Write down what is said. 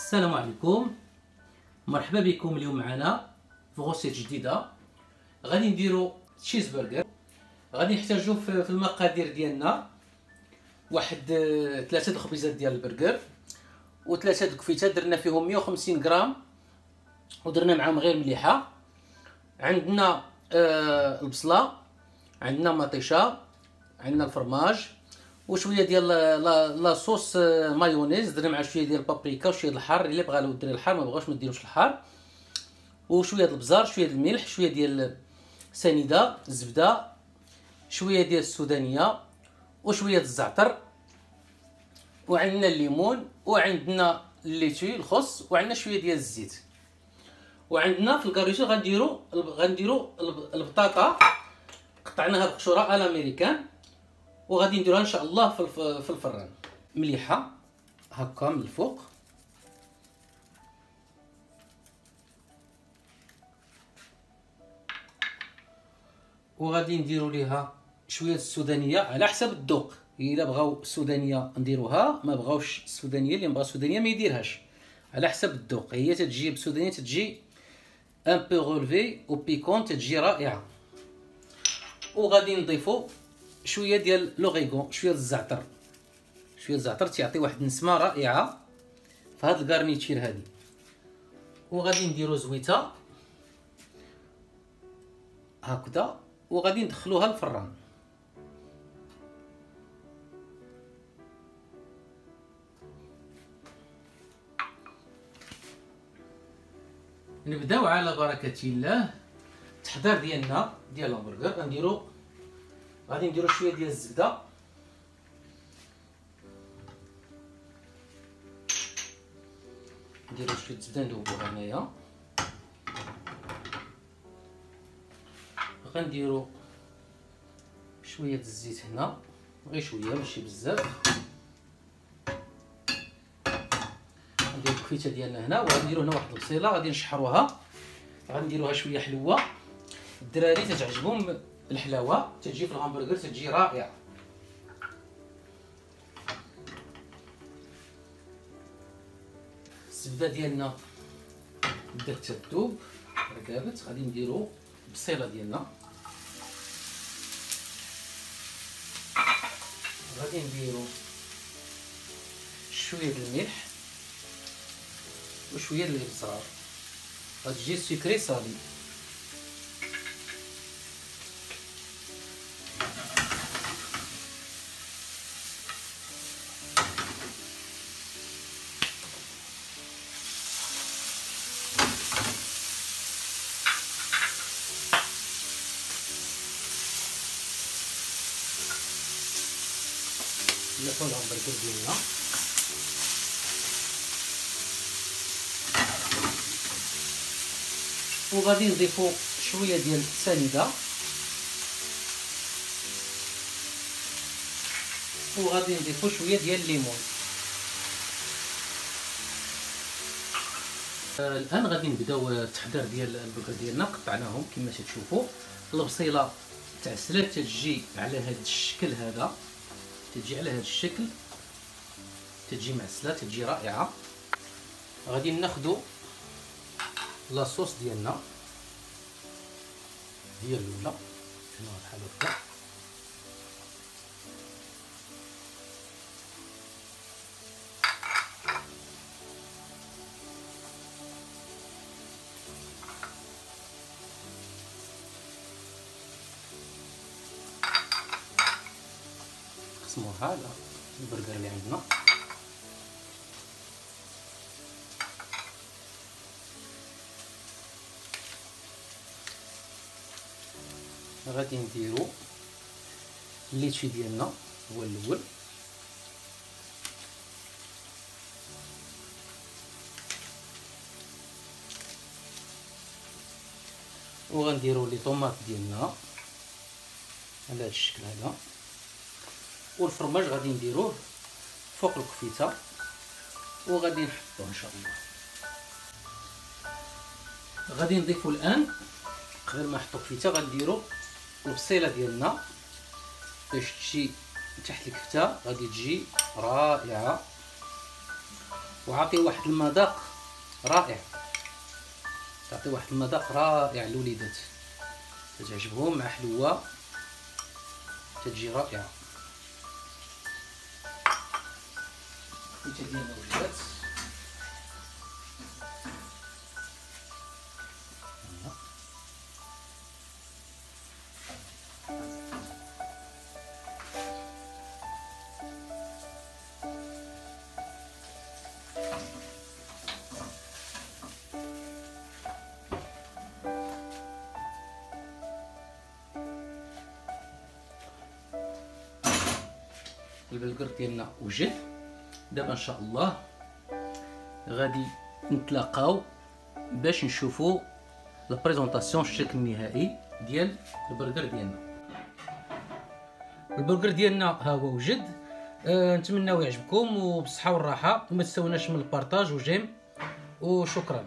السلام عليكم. مرحبا بكم اليوم معنا في recette جديدة. غادي نديرو تشيز برجر غادي نحتاجو في المقادير ديالنا. واحد آه، ثلاثة الخبيزات ديال البرجر. وثلاثة د الكفيته درنا فيهم 150 غرام. ودرنا معاهم غير مليحة. عندنا آه البصلة. عندنا مطيشة. عندنا الفرماج. وشويه ديال la la sauce آه، مايونيز درنا مع شوية ديال البابريكا وشويه الحار اللي بغى له دير الحار ما بغاش ما ديروش الحار. وشويه ديال البزار شوية ديال الملح شوية ديال سنيدة الزبده شوية ديال السودانية وشويه ديال الزعتر وعندنا الليمون وعندنا ال laitue الخس وعندنا شوية ديال الزيت. وعندنا في ال garniture غنديرو غنديرو البطاطا. قطعناها بقشورة الامريكان وغادي نديروها ان شاء الله في في الفران. مليحة. هكا من الفوق. وغادي نديرو ليها شوية السودانية على حسب الذوق. إلا بغاو السودانية نديروها ما بغاوش السودانية اللي بغا السودانية ما يديرهاش. على حسب الذوق. هي تتجي بالسودانيه تتجي un peu relevé و piquant تتجي رائعة. وغادي نضيفو شوية ديال l'origan شوية الزعتر. شوية الزعتر تيعطي واحد النسمة رائعة في هاد ال garniture هادي. وغادي نديرو زويتة. هكذا. وغادي ندخلوها الفران نبداو على بركة الله. التحضير ديالنا ديال الهمبرغر. غنديرو غادي نديرو شوية ديال الزبده نديرو شوية الزبده ندوبوها هنايا غنديرو شوية د الزيت هنا غير شوية ماشي بزاف نديرو الكفيته ديالنا هنا وغنديرو هنا واحد البصيله غادي نشحروها غنديروها شوية حلوة الدراري تتعجبهم الحلاوة تجي في الهامبرغر تجي رائعة. الزبده ديالنا بدات تذوب ركابت غادي نديرو البصيله ديالنا. غادي نديرو شوية ديال الملح وشوية ديال الابزار غتجي سكري صالي وغادي نضيفو شوية ديال السنيده وغادي نضيفو شوية ديال الليمون آه، الآن غادي نبداو التحضير ديال البرجر ديالنا. قطعناهم كما تشوفوا البصيله تعسلات تجي على هذا الشكل هذا. تجي على هذا الشكل تجي معسلة تجي رائعة. غادي ناخذوا لاصوص ديالنا هي الأولى. هنا بحال هكا نقسموها على البرجر اللي عندنا. غادي نديرو الليتشي ديالنا هو الأول. وغنديرو لي طوماط ديالنا على هذا الشكل هذا. والفرماج غادي نديروه فوق الكفيتة وغادي نحطوه إن شاء الله. غادي نضيفو الآن قبل ما نحطو كفيتة غنديرو البصيله ديالنا باش تجي تحت الكفته غادي تجي رائعة. وعطي واحد المذاق رائع. تعطي واحد المذاق رائع للوليدات تعجبهم مع حلوة. تتجي رائعة. ديالنا وجدات البرجر ديالنا وجد دابا إن شاء الله غادي نتلاقاو باش نشوفوا ال présentation الشكل النهائي ديال البرجر ديالنا. البرجر ديالنا ها هو وجد. أه نتمناو يعجبكم وبالصحة والراحة. وما تنساوناش من ال partage و j'aime. وشكرا.